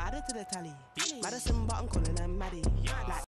I added to the tally. Madison, but I'm calling her Maddie. Like